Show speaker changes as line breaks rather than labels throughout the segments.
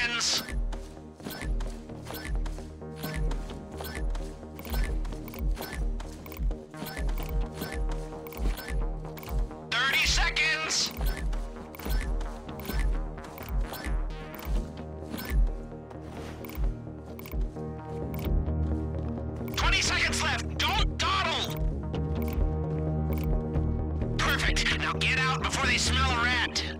Thirty seconds! Twenty seconds left! Don't dawdle! Perfect! Now get out before they smell a rat!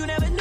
you never knew.